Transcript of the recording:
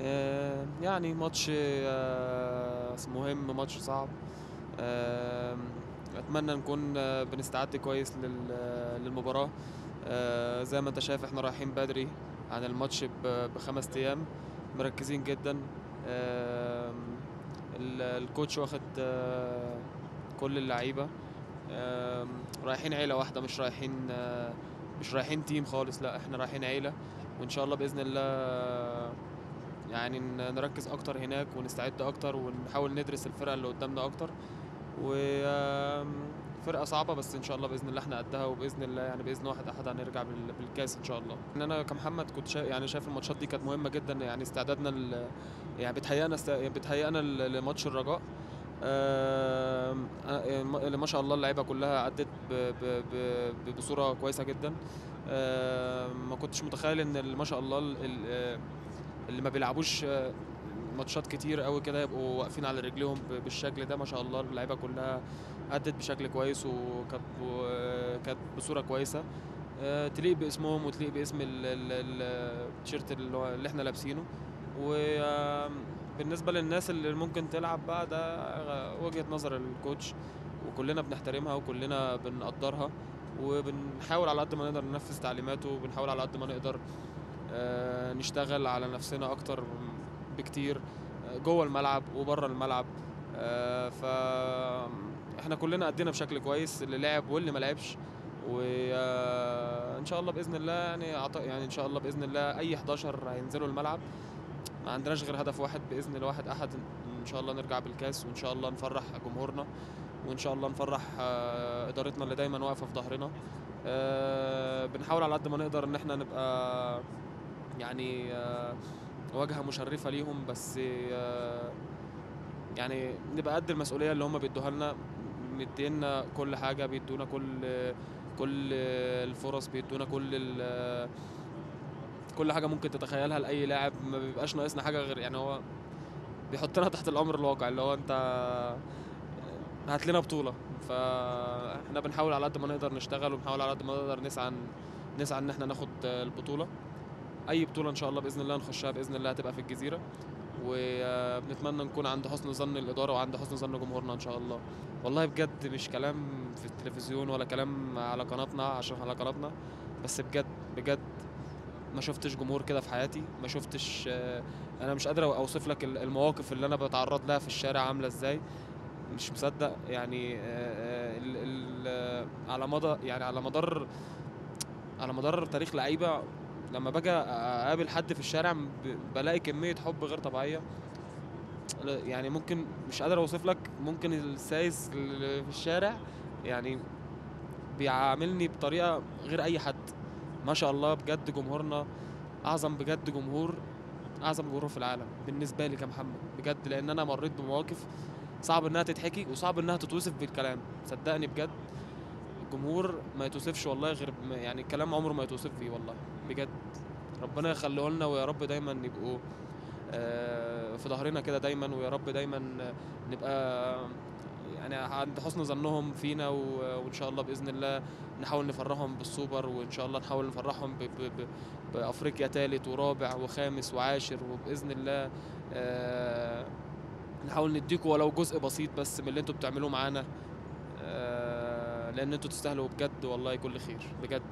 آه، يعني ماتش آه، مهم ماتش صعب. آه، أتمنى نكون بنستعد كويس لل- للمباراة. زي ما انت شايف إحنا رايحين بدري عن الماتش بخمس أيام. مركزين جدا. ال- الكوتش واخد كل اللعيبة. رايحين عيلة واحدة مش رايحين مش رايحين تيم خالص لا إحنا رايحين عيلة. وإن شاء الله بإذن الله يعني نركز أكتر هناك ونستعد أكتر ونحاول ندرس الفرقة اللي قدامنا أكتر وفرقه صعبة بس إن شاء الله بإذن الله إحنا قدها وبإذن الله يعني بإذن واحد أحد هنرجع بال- بالكاس إن شاء الله إن أنا كمحمد كنت شا... يعني شايف الماتشات دي كانت مهمة جدا يعني استعدادنا. يعني بتهيئنا است... بتهيئنا ل- لماتش الرجاء آه، ما شاء الله اللعيبة كلها. ب... بصورة كويسة جدا آم، ما كنتش متخيل إن ما شاء الله ال- ال- اللي ما بيلعبوش آه، ماتشات كتير قوي كده يبقوا واقفين على رجليهم بالشكل ده ما شاء الله اللعيبة كلها أدت بشكل كويس وكانت و- كانت بصورة كويسة. آه، تليق باسمهم وتليق باسم ال- ال- ال- التيشيرت اللي إحنا لابسينه. وبالنسبه للناس اللي ممكن تلعب بقى ده وجهة نظر الكوتش. وكلنا بنحترمها وكلنا بنقدرها. وبنحاول على قد ما نقدر ننفذ تعليماته وبنحاول على قد ما نقدر آه، نشتغل على نفسنا أكتر بكتير آه، جوه الملعب وبره الملعب. آه، ف إحنا كلنا أدينا بشكل كويس اللي لعب واللي ما لعبش. وان شاء الله بإذن الله يعني يعني إن شاء الله بإذن الله أي 11 هينزلوا الملعب. ما عندناش غير هدف واحد بإذن الله واحد أحد إن شاء الله نرجع بالكاس وإن شاء الله نفرح جمهورنا وإن شاء الله نفرح آه، إدارتنا اللي دايما واقفة في ظهرنا. آه، بنحاول على قد ما نقدر إن إحنا نبقى يعني آه، واجهة مشرفة ليهم بس آه، يعني نبقى قد المسؤولية اللي هم بيدوها لنا مدينا كل حاجة بيدونا كل كل الفرص بيدونا كل كل حاجة ممكن تتخيلها لأي لاعب. ما بيبقاش ناقصنا حاجة غير يعني هو بيحطنا تحت الأمر الواقع اللي هو أنت هات لنا بطولة. فاحنا بنحاول على قد ما نقدر نشتغل وبنحاول على قد ما نقدر نسعى نسعى إن إحنا ناخد البطولة. أي بطولة إن شاء الله بإذن الله نخشها بإذن الله هتبقى في الجزيرة. وبنتمنى نكون عند حسن ظن الإدارة وعند حسن ظن جمهورنا إن شاء الله. والله بجد مش كلام في التلفزيون ولا كلام على قناتنا عشان على قناتنا بس بجد بجد ما شفتش جمهور كده في حياتي. ما شفتش آه، أنا مش قادر أوصف لك ال- المواقف اللي أنا بتعرض لها في الشارع عاملة إزاي. مش مصدق يعني آه، آه، ال ال على مدى يعني على مدار على مدار تاريخ لعيبة لما باجي أقابل حد في الشارع بلاقي كمية حب غير طبيعية. يعني ممكن مش قادر أوصف لك ممكن السايس اللي في الشارع يعني بيعاملني بطريقة غير أي حد. ما شاء الله بجد جمهورنا أعظم بجد جمهور أعظم جمهور في العالم بالنسبة لي كمحمد بجد لأن أنا مريت بمواقف صعب إنها تتحكي وصعب إنها تتوصف بالكلام. صدقني بجد الجمهور ما يتوصفش والله غير يعني الكلام عمره ما يتوصف فيه والله. بجد ربنا يخليه لنا ويا رب دايما يبقوا آه، في ظهرنا كده دايما ويا رب دايما نبقى يعني عند حسن ظنهم فينا وإن شاء الله بإذن الله نحاول نفرحهم بالسوبر وإن شاء الله نحاول نفرحهم ب- ب- ب- بأفريقيا ثالث ورابع وخامس وعاشر وبإذن الله آه، نحاول نديكوا ولو جزء بسيط بس من اللي أنتوا بتعملوه معانا آه، لأن أنتوا تستاهلوا بجد والله كل خير بجد.